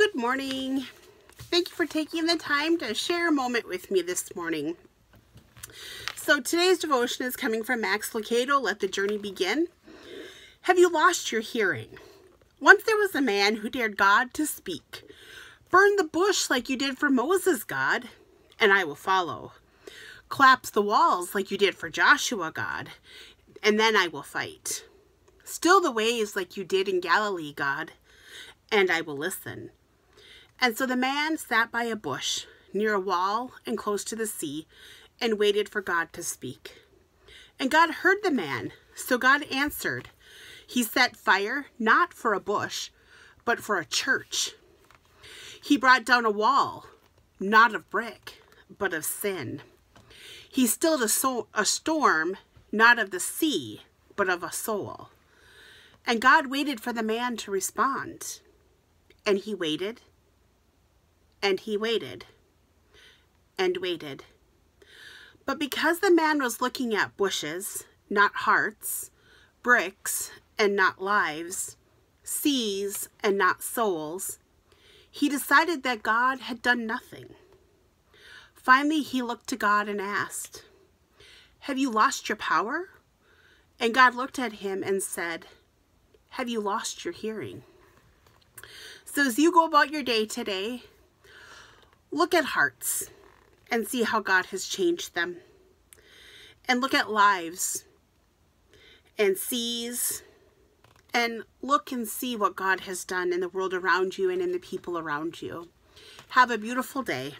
Good morning. Thank you for taking the time to share a moment with me this morning. So today's devotion is coming from Max Lucado, Let the Journey Begin. Have you lost your hearing? Once there was a man who dared God to speak. Burn the bush like you did for Moses, God, and I will follow. Collapse the walls like you did for Joshua, God, and then I will fight. Still the waves like you did in Galilee, God, and I will listen. And so the man sat by a bush near a wall and close to the sea and waited for God to speak. And God heard the man, so God answered. He set fire not for a bush, but for a church. He brought down a wall, not of brick, but of sin. He stilled a, soul, a storm, not of the sea, but of a soul. And God waited for the man to respond. And he waited and he waited and waited. But because the man was looking at bushes, not hearts, bricks, and not lives, seas, and not souls, he decided that God had done nothing. Finally, he looked to God and asked, Have you lost your power? And God looked at him and said, Have you lost your hearing? So as you go about your day today, Look at hearts and see how God has changed them. And look at lives and seas and look and see what God has done in the world around you and in the people around you. Have a beautiful day.